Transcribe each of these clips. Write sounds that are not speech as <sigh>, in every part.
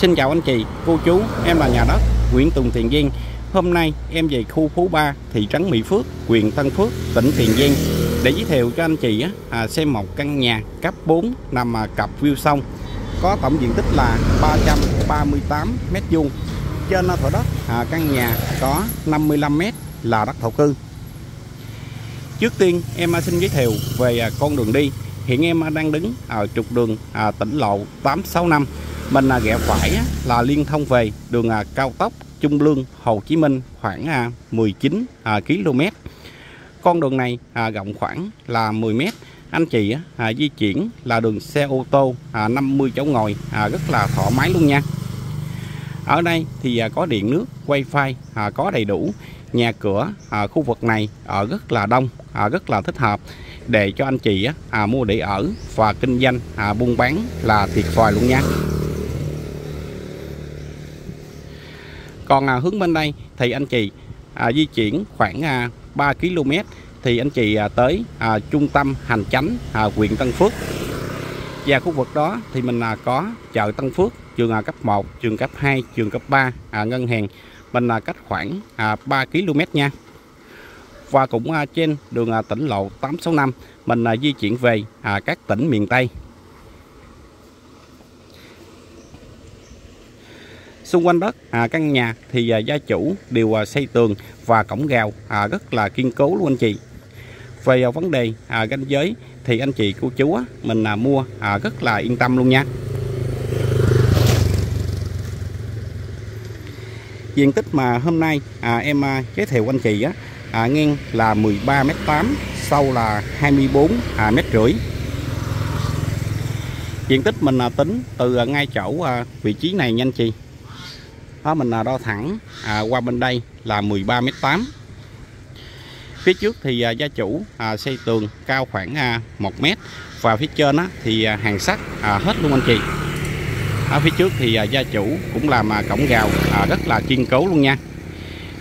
Xin chào anh chị, cô chú, em là nhà đất Nguyễn Tùng Tiền Giang. Hôm nay em về khu phố 3, thị trấn Mỹ Phước, huyện Tân Phước, tỉnh Tiền Giang để giới thiệu cho anh chị à, xem một căn nhà cấp 4 nằm à, cặp view sông có tổng diện tích là 338 mét vuông. Trên thổ đất à, căn nhà có 55 mét là đất thổ cư. Trước tiên em à, xin giới thiệu về à, con đường đi. Hiện em à, đang đứng ở trục đường à, tỉnh lộ 865 mình là ghé phải là liên thông về đường à, cao tốc Trung Lương Hồ Chí Minh khoảng à, 19 à, km con đường này rộng khoảng là 10 m anh chị di chuyển là đường xe ô tô 50 chỗ ngồi rất là thoải mái luôn nha. Ở đây thì có điện nước, wifi có đầy đủ. Nhà cửa khu vực này ở rất là đông rất là thích hợp để cho anh chị mua để ở và kinh doanh buôn bán là tuyệt vời luôn nha. Còn à, hướng bên đây thì anh chị à, di chuyển khoảng à, 3 km thì anh chị à, tới à, trung tâm hành chánh à, huyện Tân Phước. Và khu vực đó thì mình à, có chợ Tân Phước trường à, cấp 1 trường cấp 2 trường cấp 3 à, ngân hàng. Mình là cách khoảng à, 3 km nha. Và cũng à, trên đường à, tỉnh lộ 865 mình à, di chuyển về à, các tỉnh miền Tây. Xung quanh đất à, căn nhà thì à, gia chủ đều à, xây tường và cổng gào à, rất là kiên cố luôn anh chị. Về à, vấn đề à, ranh giới thì anh chị cô chú á, mình à, mua à, rất là yên tâm luôn nha. Diện tích mà hôm nay à, em à, giới thiệu anh chị á, à, ngang là 13m8 sâu là 24 à, mét rưỡi. Diện tích mình à, tính từ à, ngay chỗ à, vị trí này nha anh chị đó mình đo thẳng à, qua bên đây là 13m8 phía trước thì à, gia chủ à, xây tường cao khoảng à, 1m và phía trên á, thì à, hàng sắt à, hết luôn anh chị. Ở phía trước thì à, gia chủ cũng làm à, cổng rào à, rất là kiên cố luôn nha.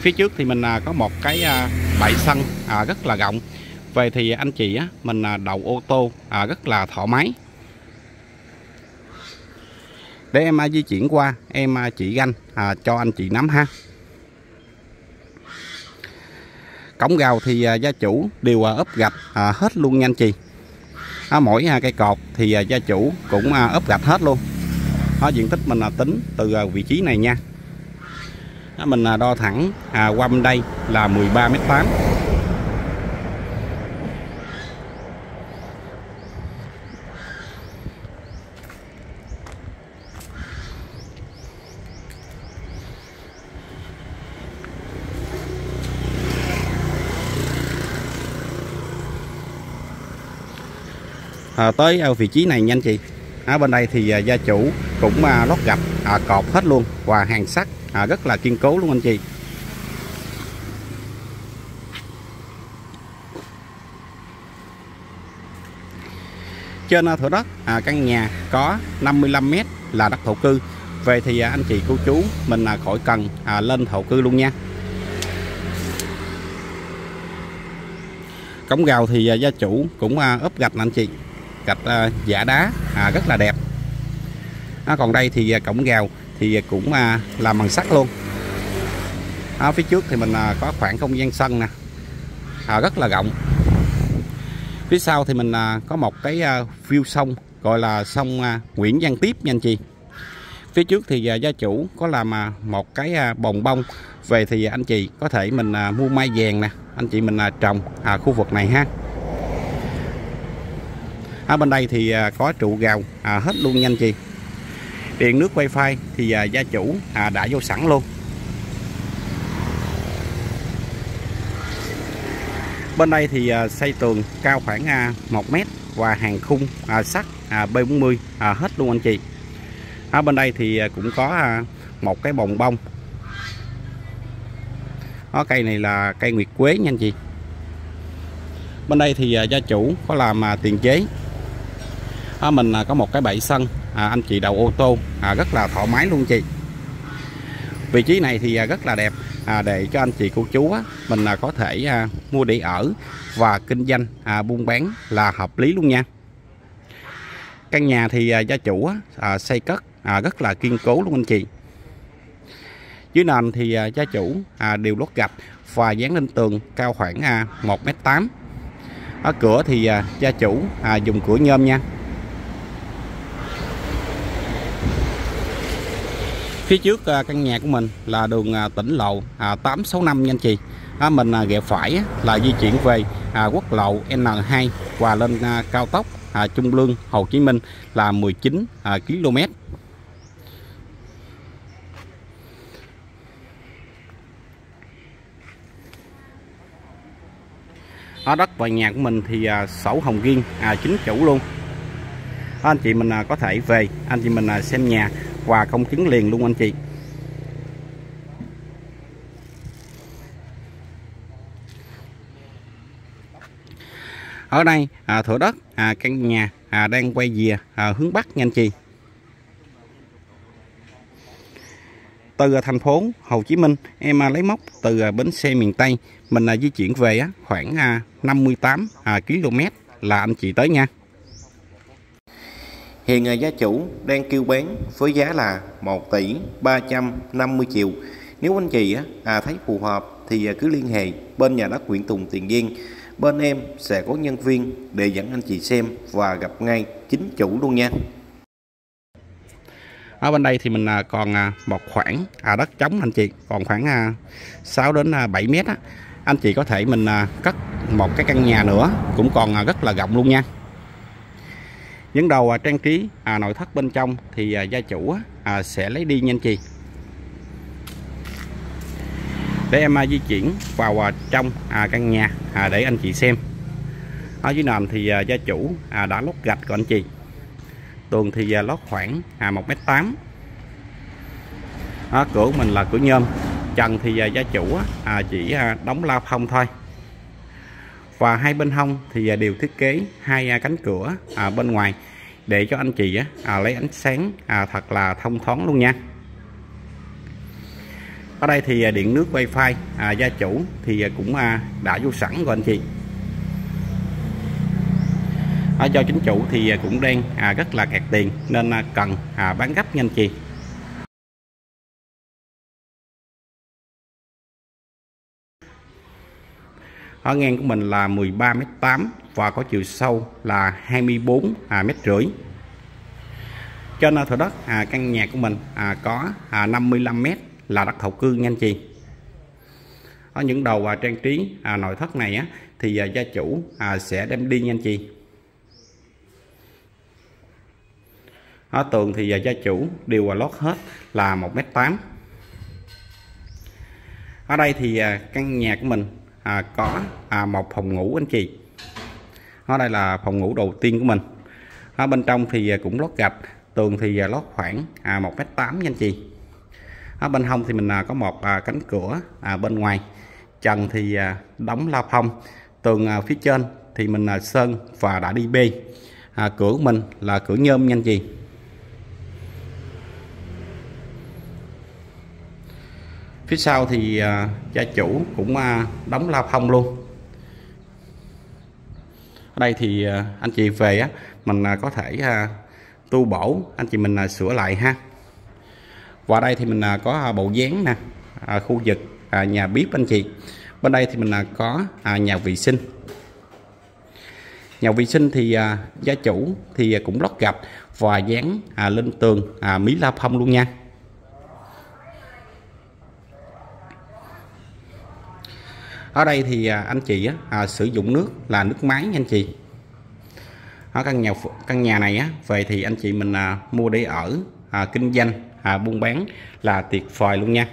Phía trước thì mình à, có một cái à, bãi sân à, rất là rộng. Về thì anh chị á, mình à, đậu ô tô à, rất là thoải mái để em di chuyển qua em chỉ ganh à, cho anh chị nắm ha. Cổng gào thì à, gia chủ đều à, ốp gạch à, hết luôn nha anh chị. À, mỗi à, cây cột thì à, gia chủ cũng à, ốp gạch hết luôn. À, diện tích mình à, tính từ à, vị trí này nha. À, mình à, đo thẳng à, qua bên đây là 13m8 à, tới ở vị trí này nha anh chị. Ở bên đây thì à, gia chủ cũng à, lót gạch à, cột hết luôn và hàng sắt à, rất là kiên cố luôn anh chị. Trên à, thửa đất à, căn nhà có 55m là đất thổ cư. Về thì à, anh chị cô chú mình là khỏi cần à, lên thổ cư luôn nha. Cổng gào thì à, gia chủ cũng à, ốp gạch anh chị gạch ờ, giả đá à, rất là đẹp. À, còn đây thì à, cổng gào thì cũng à, làm bằng sắt luôn. À, phía trước thì mình à, có khoảng không gian sân nè à, rất là rộng. Phía sau thì mình à, có một cái à, view sông gọi là sông à, Nguyễn Văn Tiếp nha anh chị. Phía trước thì à, gia chủ có làm à, một cái à, bồng bông. Về thì anh chị có thể mình à, mua mai vàng nè anh chị mình à, trồng à, khu vực này ha ở bên đây thì à, có trụ gào à, hết luôn nha anh chị. Điện nước wifi thì à, gia chủ à, đã vô sẵn luôn. Bên đây thì à, xây tường cao khoảng à, 1 mét và hàng khung à, sắt à, B40 à, hết luôn anh chị. Ở bên đây thì à, cũng có à, một cái bồng bông. Đó, cây này là cây nguyệt quế nha anh chị. Bên đây thì à, gia chủ có làm tiền chế à, mình à, có một cái bãi sân à, anh chị đậu ô tô à, rất là thoải mái luôn chị. Vị trí này thì à, rất là đẹp à, để cho anh chị cô chú á, mình à, có thể à, mua để ở và kinh doanh à, buôn bán là hợp lý luôn nha. Căn nhà thì à, gia chủ á, à, xây cất à, rất là kiên cố luôn anh chị. Dưới nền thì à, gia chủ à, đều lót gạch và dán lên tường cao khoảng à, 1m8 ở cửa thì à, gia chủ à, dùng cửa nhôm nha. Phía trước à, căn nhà của mình là đường tỉnh lộ 865 nha anh chị à, mình à, rẽ phải là di chuyển về quốc lộ N2 và lên cao tốc Trung Lương, Hồ Chí Minh là 19 km. Ở đất và nhà của mình thì sổ hồng riêng chính chủ luôn. Anh chị mình có thể về, anh chị mình xem nhà và công chứng liền luôn anh chị. Ở đây à, thửa đất à, căn nhà à, đang quay về à, hướng bắc nha anh chị. Từ thành phố Hồ Chí Minh em à, lấy móc từ à, bến xe miền Tây. Mình à, di chuyển về khoảng à, 58 à, km là anh chị tới nha. Hiện nhà gia chủ đang kêu bán với giá là 1 tỷ 350 triệu. Nếu anh chị à, à thấy phù hợp thì à, cứ liên hệ bên nhà đất Nguyễn Tùng Tiền Giang. Bên em sẽ có nhân viên để dẫn anh chị xem và gặp ngay chính chủ luôn nha. Ở bên đây thì mình à, còn một khoảng à, đất trống anh chị. Còn khoảng 6 đến 7 mét á anh chị có thể mình cất một cái căn nhà nữa cũng còn rất là rộng luôn nha những đầu à, trang trí à, nội thất bên trong thì à, gia chủ sẽ lấy đi nhanh chị để em di chuyển vào trong căn nhà để anh chị xem. Ở dưới nền thì gia chủ đã lót gạch của anh chị. Tường thì lót khoảng à, 1m8 À, cửa mình là cửa nhôm. Trần thì gia chủ à, chỉ đóng la phong thôi và hai bên hông thì à, đều thiết kế hai à, cánh cửa à, bên ngoài để cho anh chị à, lấy ánh sáng à, thật là thông thoáng luôn nha. Ở đây thì à, điện nước wifi à, gia chủ thì cũng à, đã vô sẵn rồi anh chị. À, do chính chủ thì cũng đang à, rất là kẹt tiền nên à, cần à, bán gấp nhanh chị. Ở ngang của mình là 13m8 và có chiều sâu là 24 à, mét rưỡi. Trên thửa đất à, căn nhà của mình à, có à, 55m là đất thổ cư nha anh chị. Ở những đầu à, trang trí à, nội thất này á, thì à, gia chủ à, sẽ đem đi nha anh chị. Ở tường thì à, gia chủ đều à, lót hết là 1m8 ở đây thì à, căn nhà của mình à, có. À, một phòng ngủ anh chị. Ở đây là phòng ngủ đầu tiên của mình. Ở bên trong thì à, cũng lót gạch tường thì à, lót khoảng à, 1m8 nha anh chị. Ở bên hông thì mình à, có một cánh cửa bên ngoài. Trần thì đóng la phong tường phía trên thì mình sơn và đã đi bê. Cửa của mình là cửa nhôm nha anh chị. Phía sau thì à, gia chủ cũng à, đóng la phong luôn. Ở đây thì à, anh chị về á mình à, có thể à, tu bổ. Anh chị mình à, sửa lại ha. Và đây thì mình à, có à, bộ dáng nè à, khu vực à, nhà bếp anh chị. Bên đây thì mình à, có à, nhà vệ sinh. Nhà vệ sinh thì à, gia chủ thì à, cũng lót gạch và dán à, lên tường à, mí la phong luôn nha. Ở đây thì à, anh chị á, à, sử dụng nước là nước máy nha anh chị. Ở căn nhà căn nhà này á về thì anh chị mình à, mua để ở à, kinh doanh à, buôn bán là tuyệt vời luôn nha.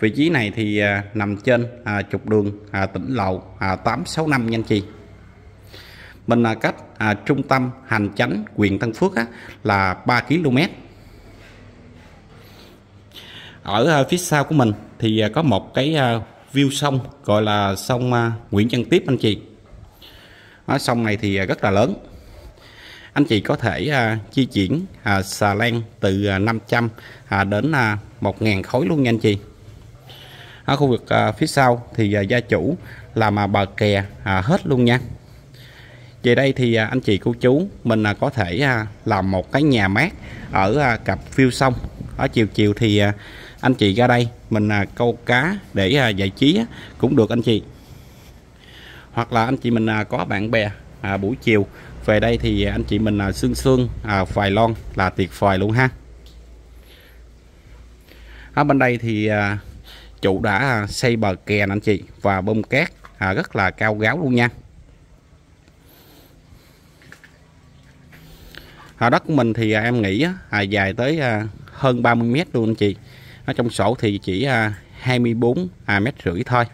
Vị trí này thì à, nằm trên à, trục đường à, tỉnh lộ à, 865 nha anh chị. Mình là cách à, trung tâm hành chánh huyện Tân Phước á, là 3 km ở à, phía sau của mình thì à, có một cái à, view sông gọi là sông à, Nguyễn Văn Tiếp anh chị. Ở sông này thì à, rất là lớn. Anh chị có thể à, di chuyển à, xà lan từ à, 500 à, đến à, 1.000 khối luôn nha anh chị. Ở khu vực à, phía sau thì à, gia chủ làm à, bờ kè à, hết luôn nha. Về đây thì à, anh chị cô chú mình à, có thể à, làm một cái nhà mát ở à, cặp phiêu sông. Ở chiều chiều thì à, anh chị ra đây mình à, câu cá để à, giải trí á, cũng được anh chị. Hoặc là anh chị mình à, có bạn bè à, buổi chiều về đây thì anh chị mình à, xương xương à, phài lon là tuyệt vời luôn ha. Ở bên đây thì à, chủ đã à, xây bờ kè nè anh chị và bơm cát à, rất là cao gáo luôn nha. À, đất của mình thì à, em nghĩ à, dài tới à, hơn 30 mét luôn anh chị ở trong sổ thì chỉ à, 24 à, mét rưỡi thôi.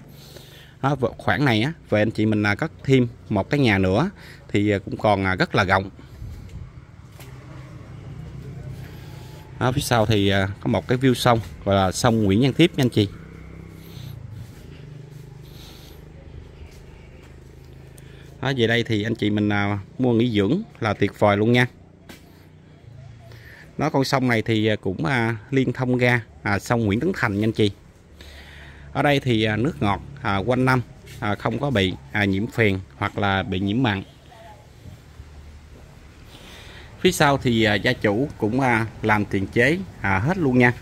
Đó, khoảng này á, về anh chị mình à, cất thêm một cái nhà nữa thì à, cũng còn rất là rộng. Đó, phía sau thì có một cái view sông gọi là sông Nguyễn Văn Thiếp nha anh chị. Đó, về đây thì anh chị mình mua nghỉ dưỡng là tuyệt vời luôn nha nó con sông này thì à, cũng à, liên thông ra à, sông Nguyễn Tấn Thành nha anh chị. Ở đây thì à, nước ngọt à, quanh năm à, không có bị à, nhiễm phèn hoặc là bị nhiễm mặn. Phía sau thì à, gia chủ cũng à, làm tiền chế à, hết luôn nha.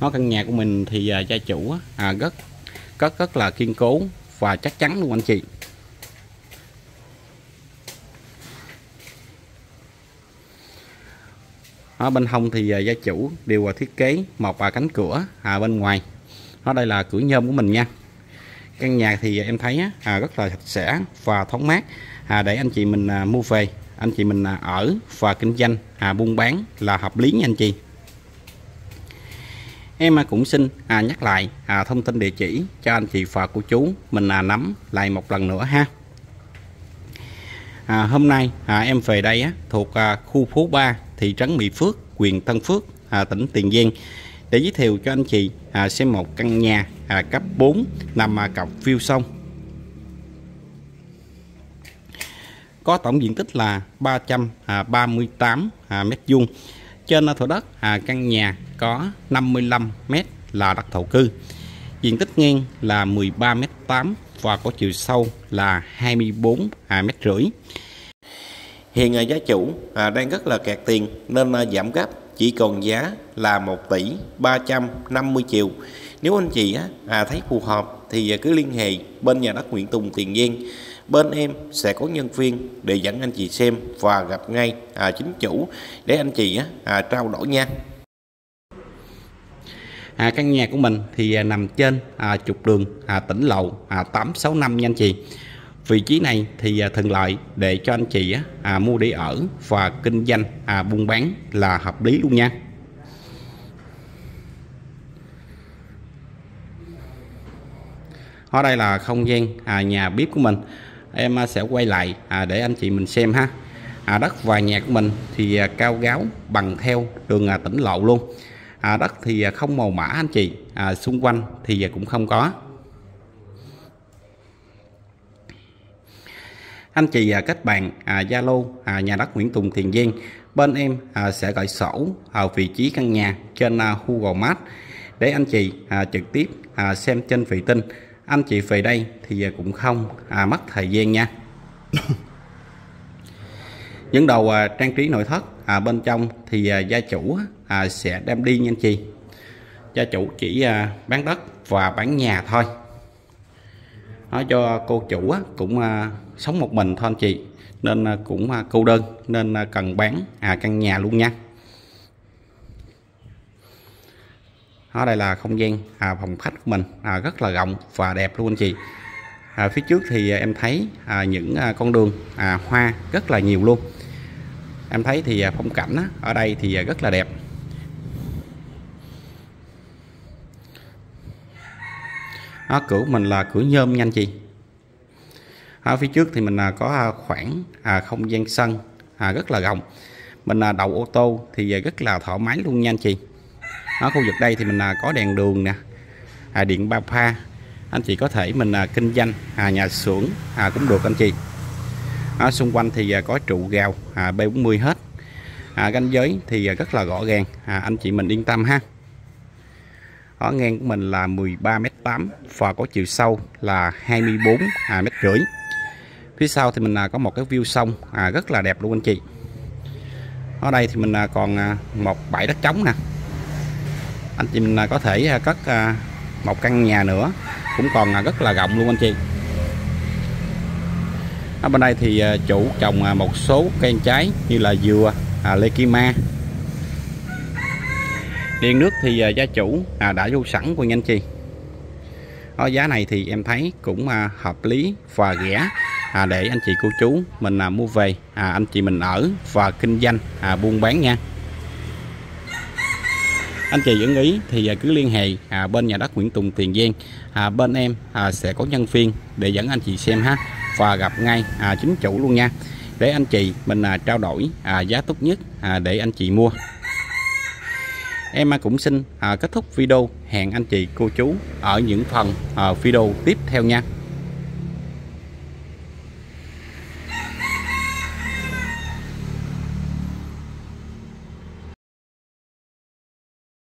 Nó căn nhà của mình thì à, gia chủ à, rất rất rất là kiên cố và chắc chắn luôn anh chị. Ở bên hông thì à, gia chủ đều à, thiết kế một và cánh cửa à, bên ngoài. Nó đây là cửa nhôm của mình nha. Căn nhà thì em thấy à, rất là sạch sẽ và thoáng mát. À, để anh chị mình à, mua về anh chị mình à, ở và kinh doanh à, buôn bán là hợp lý nha anh chị. Em à, cũng xin à, nhắc lại à, thông tin địa chỉ cho anh chị và cô chú mình à, nắm lại một lần nữa ha. À, hôm nay à, em về đây á, thuộc à, khu phố 3 thị trấn Mỹ Phước huyện Tân Phước à, tỉnh Tiền Giang. Để giới thiệu cho anh chị à, xem một căn nhà à, cấp 4 nằm à, cọc view sông. Có tổng diện tích là 338 à, à, mét vuông. Trên à, thổ đất à, căn nhà có 55 mét là đất thổ cư. Diện tích ngang là 13 mét 8 và có chiều sâu là 24 à, mét rưỡi hiện giá chủ à, đang rất là kẹt tiền nên à, giảm gấp chỉ còn giá là 1 tỷ 350 triệu. Nếu anh chị à, thấy phù hợp thì cứ liên hệ bên nhà đất Nguyễn Tùng Tiền Giang. Bên em sẽ có nhân viên để dẫn anh chị xem và gặp ngay chính chủ để anh chị trao đổi nha. À, căn nhà của mình thì à, nằm trên à, trục đường à, tỉnh lộ à, 865 nha anh chị vị trí này thì à, thuận lợi để cho anh chị à, mua để ở và kinh doanh à, buôn bán là hợp lý luôn nha. Ở đây là không gian à, nhà bếp của mình. Em à, sẽ quay lại à, để anh chị mình xem ha. À, đất và nhà của mình thì à, cao gáo bằng theo đường à, tỉnh lộ luôn. À, đất thì à, không màu mã anh chị. À, xung quanh thì à, cũng không có. Anh chị à, kết bạn à, Zalo à, nhà đất Nguyễn Tùng Tiền Giang. Bên em à, sẽ gọi sổ à, vị trí căn nhà trên à, Google Maps để anh chị à, trực tiếp à, xem trên vị tinh anh chị về đây thì à, cũng không à, mất thời gian nha. <coughs> Những đầu à, trang trí nội thất à, bên trong thì à, gia chủ à, sẽ đem đi nha anh chị. Gia chủ chỉ à, bán đất và bán nhà thôi. Nói cho cô chủ á, cũng à, sống một mình thôi anh chị. Nên à, cũng à, cô đơn nên à, cần bán à, căn nhà luôn nha. Ở đây là không gian à, phòng khách của mình à, rất là rộng và đẹp luôn anh chị. À, phía trước thì em thấy à, những à, con đường à, hoa rất là nhiều luôn. Em thấy thì phong cảnh á, ở đây thì rất là đẹp. Đó, cửa của mình là cửa nhôm nha anh chị ở phía trước thì mình à, có à, khoảng à, không gian sân rất là rộng. Mình đậu ô tô thì rất là thoải mái luôn nha anh chị. Ở khu vực đây thì mình có đèn đường nè điện ba pha. Anh chị có thể mình kinh doanh nhà xưởng cũng được anh chị. Ở xung quanh thì có trụ gào B40 hết. À, ranh giới thì rất là rõ ràng. À, anh chị mình yên tâm ha. Ở ngang của mình là 13m8 và có chiều sâu là 24 à, mét rưỡi phía sau thì mình à, có một cái view sông à, rất là đẹp luôn anh chị. Ở đây thì mình à, còn à, một bãi đất trống nè. Anh chị mình có thể cất một căn nhà nữa cũng còn rất là rộng luôn anh chị. Ở bên đây thì chủ trồng một số cây ăn trái như là dừa à, lê kim ma điện nước thì gia chủ à, đã vô sẵn của anh chị. Ở giá này thì em thấy cũng hợp lý và rẻ à, để anh chị cô chú mình à, mua về. À, anh chị mình ở và kinh doanh à, buôn bán nha. Anh chị ưng ý thì à, cứ liên hệ à, bên nhà đất Nguyễn Tùng Tiền Giang. À, bên em à, sẽ có nhân viên để dẫn anh chị xem ha và gặp ngay à, chính chủ luôn nha. Để anh chị mình à, trao đổi à, giá tốt nhất à, để anh chị mua. Em à, cũng xin à, kết thúc video hẹn anh chị cô chú ở những phần à, video tiếp theo nha.